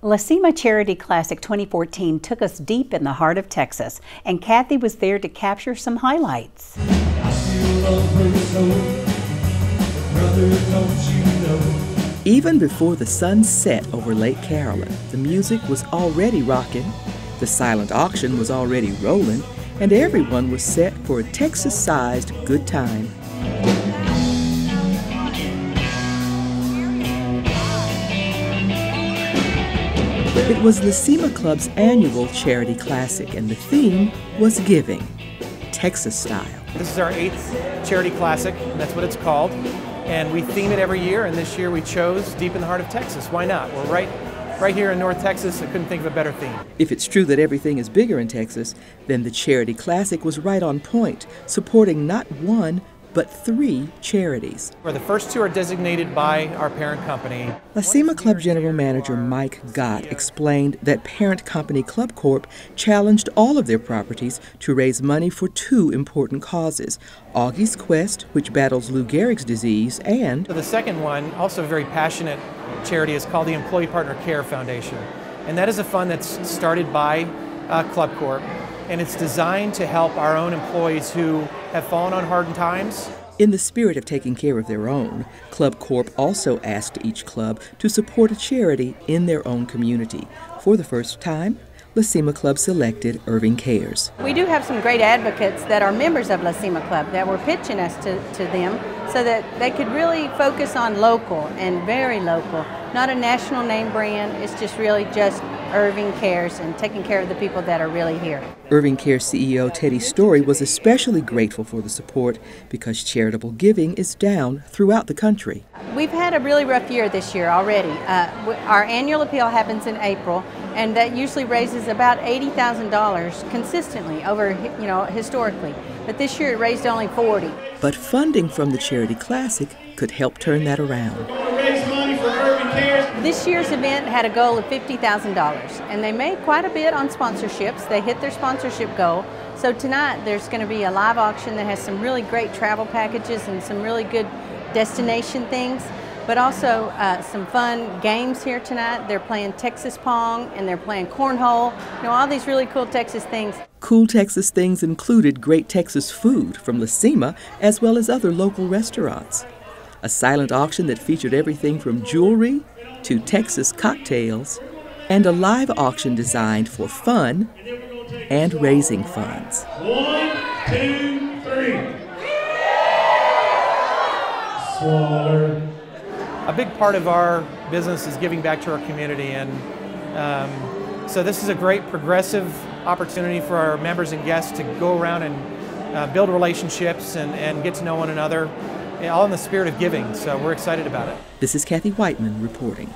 La Cima Charity Classic 2014 took us deep in the heart of Texas, and Kathy was there to capture some highlights. Even before the sun set over Lake Carolyn, the music was already rocking, the silent auction was already rolling, and everyone was set for a Texas sized good time. It was La Cima Club's annual charity classic, and the theme was giving, Texas style. This is our eighth charity classic, and that's what it's called. And we theme it every year, and this year we chose Deep in the Heart of Texas. Why not? We're right right here in North Texas. I couldn't think of a better theme. If it's true that everything is bigger in Texas, then the Charity Classic was right on point, supporting not one, but three charities. Where the first two are designated by our parent company. La Cima Club General Manager Mike Gott explained that parent company ClubCorp challenged all of their properties to raise money for two important causes Augie's Quest, which battles Lou Gehrig's disease, and the second one, also a very passionate charity, is called the Employee Partner Care Foundation. And that is a fund that's started by uh, ClubCorp and it's designed to help our own employees who have fallen on hard times. In the spirit of taking care of their own, ClubCorp also asked each club to support a charity in their own community. For the first time, La Cima Club selected Irving Cares. We do have some great advocates that are members of La Cima Club that were pitching us to, to them so that they could really focus on local and very local, not a national name brand. It's just really just Irving Cares and taking care of the people that are really here. Irving Cares CEO Teddy Story was especially grateful for the support because charitable giving is down throughout the country. We've had a really rough year this year already. Uh, our annual appeal happens in April, and that usually raises about $80,000 consistently over, you know, historically. But this year it raised only 40. But funding from the Charity Classic could help turn that around. This year's event had a goal of $50,000, and they made quite a bit on sponsorships. They hit their sponsorship goal. So tonight there's going to be a live auction that has some really great travel packages and some really good destination things but also uh, some fun games here tonight. They're playing Texas Pong and they're playing Cornhole. You know, all these really cool Texas things. Cool Texas things included great Texas food from La Cima as well as other local restaurants. A silent auction that featured everything from jewelry to Texas cocktails, and a live auction designed for fun and raising funds. One, two, three. Swaller a big part of our business is giving back to our community and um, so this is a great progressive opportunity for our members and guests to go around and uh, build relationships and, and get to know one another all in the spirit of giving so we're excited about it. This is kathy whiteman reporting